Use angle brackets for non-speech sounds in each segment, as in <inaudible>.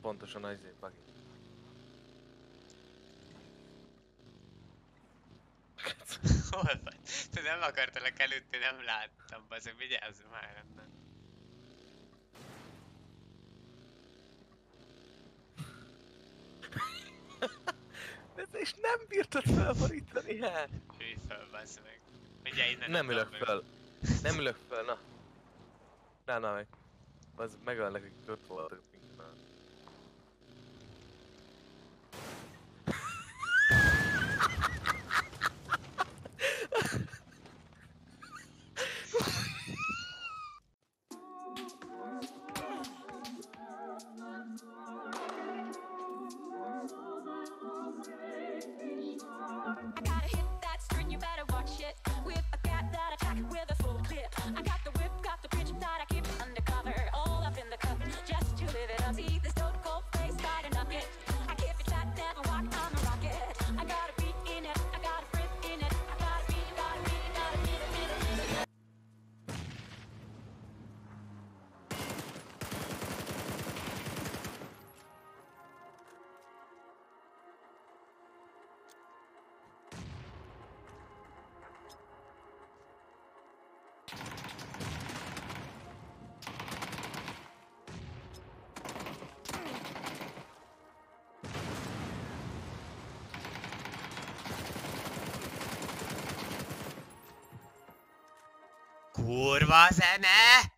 Pontosan az izé, Paki. <laughs> Hol vagy? Te nem akartalak előtt, én nem láttam, azért vigyázz már ennek. és <laughs> nem bírtad felborítani, hát! Hűj fel, bassz meg. Mindjárt innen nem ülök fel. Nem ülök fel, na. Na, na meg. Az megöllek, hogy ott voltunk. I gotta hit Kurva zene!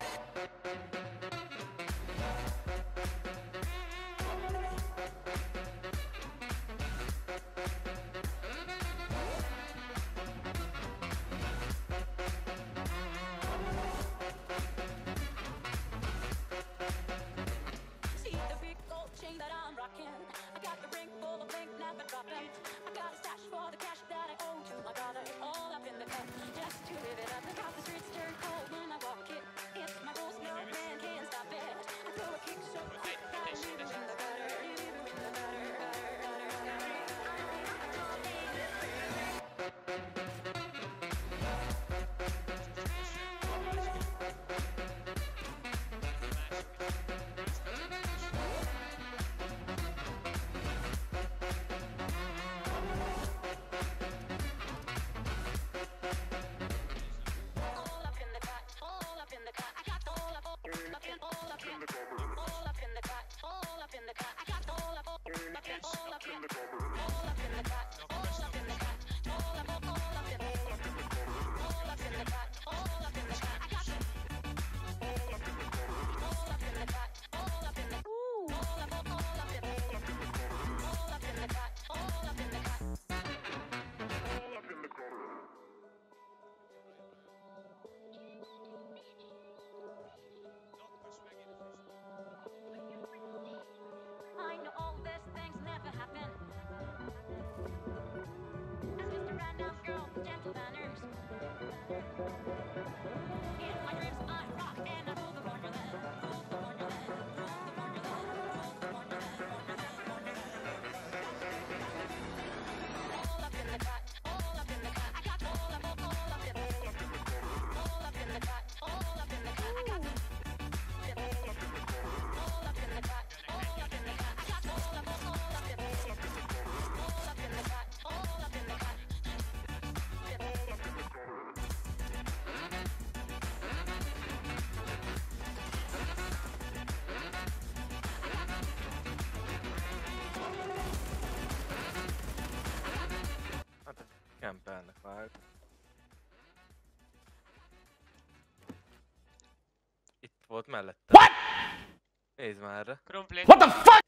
Kempelnek már. Itt volt mellette. What? Nézd már erre. Krumpli. What the fuck?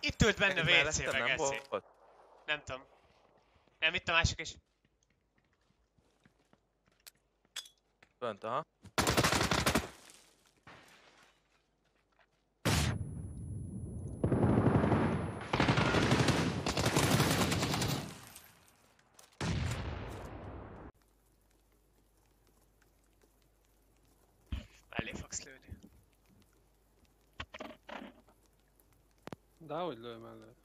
Itt ült benne WC nem, volt. nem tudom. Nem, itt a másik is. Bent aha. Elé fogsz lőni. De hogy lőm elő?